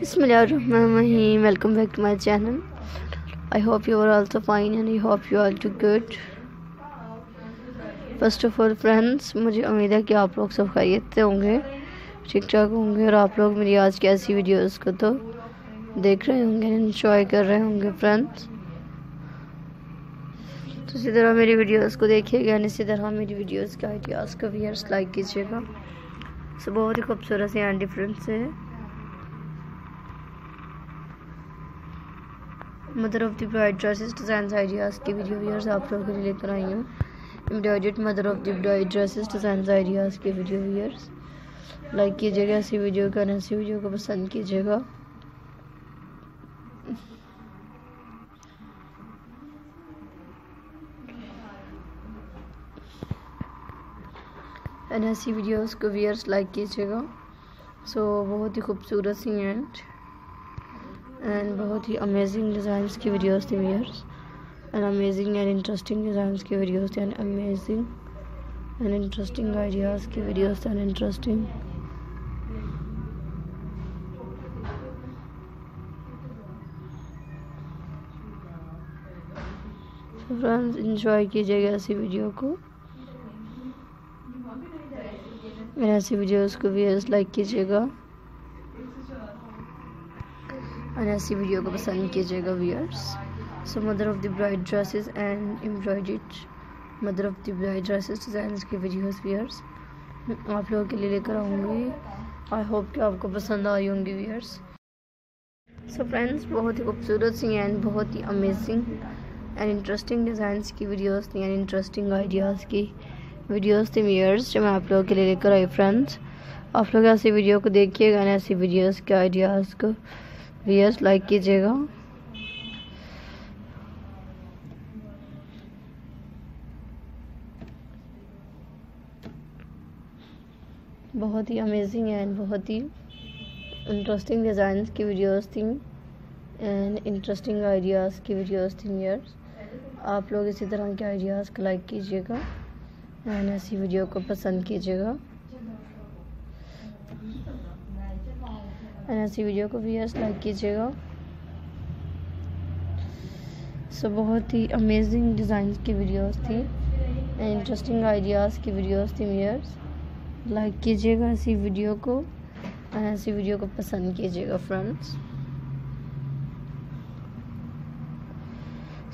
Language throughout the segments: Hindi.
Bismillahirrahmanirrahim. Welcome back to my channel. I hope you are also fine and I hope you are too good. First of all friends मुझे उम्मीद है कि आप लोग सब खैरियत से होंगे ठीक ठाक होंगे और आप लोग मेरी आज की ऐसी वीडियोस को तो देख रहे होंगे इन्जॉय कर रहे होंगे फ्रेंड्स तो इसी तरह मेरी वीडियोस को देखिएगा इसी तरह मेरी वीडियोस के आइडियाज़ का व्यूअर्स लाइक कीजिएगा सब बहुत ही खूबसूरत से एंड डिफरेंट से है mother of the bride dresses design ideas की वीडियो व्यूअर्स आप लोगों के लिए लेकर आई हूँ। Embroidered mother of the bride dresses design ideas की वीडियो व्यूअर्स लाइक कीजिएगा ऐसी वीडियो का ऐसी वीडियो को पसंद कीजिएगा। एंड ऐसी वीडियोस को व्यूअर्स लाइक कीजिएगा। सो so, बहुत ही खूबसूरत सी एंड एंड बहुत ही अमेजिंग डिज़ाइंस की वीडियोस थी viewers and amazing and interesting designs की वीडियोस थी. And amazing and interesting ideas की videos and interesting friends enjoy कीजिएगा ऐसी वीडियो को. मेरे ऐसी वीडियोस को व्यूअर्स लाइक कीजिएगा. और ऐसी वीडियो को पसंद कीजिएगा viewers so mother of the bride dresses and embroidered mother of the bride dresses design की वीडियोस व्यूअर्स आप लोगों के लिए लेकर आऊँगी. आई होप कि आपको पसंद आई होंगी व्यूअर्स सो फ्रेंड्स बहुत ही खूबसूरत सी एंड बहुत ही अमेजिंग एंड इंटरेस्टिंग डिज़ाइंस की वीडियोस थी एंड इंटरेस्टिंग आइडियाज़ की वीडियोस थी व्यूअर्स जो मैं आप लोगों के लिए लेकर आई फ्रेंड्स आप लोग ऐसी वीडियो को देखिएगा ना ऐसी वीडियोस के आइडियाज़ को व्यूअर्स लाइक कीजिएगा। बहुत ही अमेजिंग एंड बहुत ही इंटरेस्टिंग डिज़ाइंस की वीडियोस थी एंड इंटरेस्टिंग आइडियाज़ की वीडियोस थी व्यूअर्स आप लोग इसी तरह के आइडियाज़ को लाइक कीजिएगा एंड ऐसी वीडियो को पसंद कीजिएगा। एंड ऐसी वीडियो को व्यूअर्स लाइक कीजिएगा। सो बहुत ही अमेजिंग डिज़ाइन की वीडियोस थी। एंड इंटरेस्टिंग आइडियाज़ की वीडियोस थी व्यूअर्स लाइक कीजिएगा ऐसी वीडियो को एंड ऐसी वीडियो को पसंद कीजिएगा फ्रेंड्स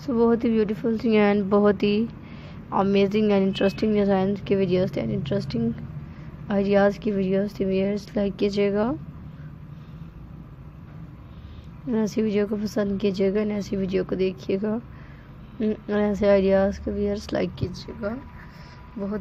सो बहुत ही ब्यूटीफुल थी एंड बहुत ही अमेजिंग एंड इंटरेस्टिंग डिज़ाइन की वीडियोस थी एंड इंटरेस्टिंग आइडियाज़ की वीडियोस थी व्यूअर्स लाइक कीजिएगा। ऐसी वीडियो को पसंद कीजिएगा ऐसी वीडियो को देखिएगा। ऐसे आइडियाज़ के वीयर्स लाइक कीजिएगा। बहुत